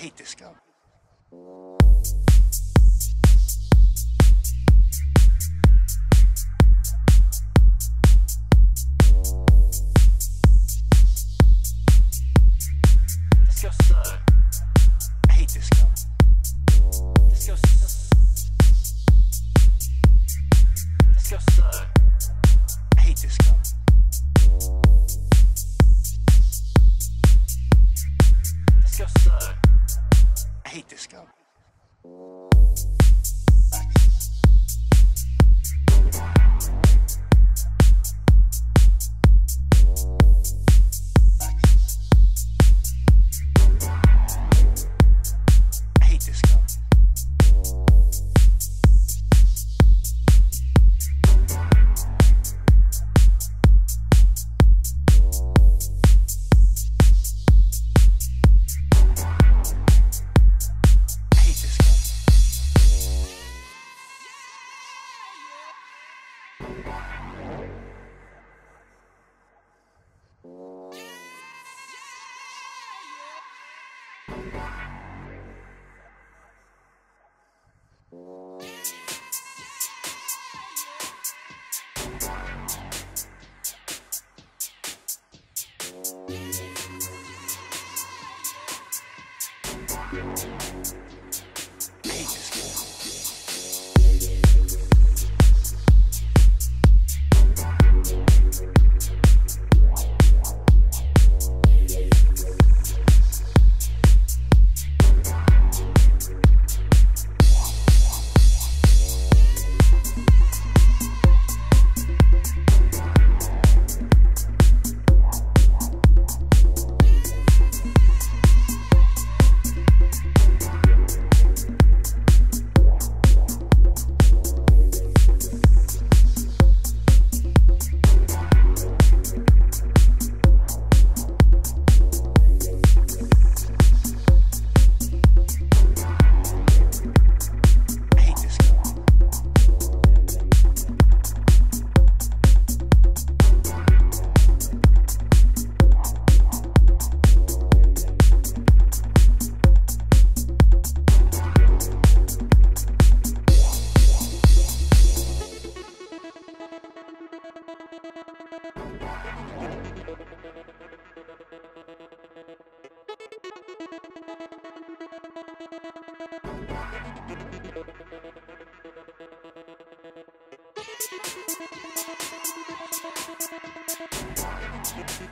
hate this guy.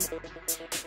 Cause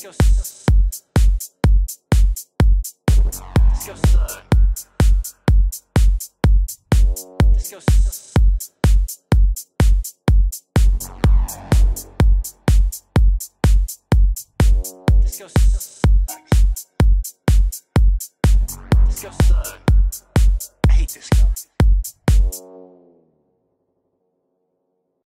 Disco. Disco. Disco. Disco. Disco.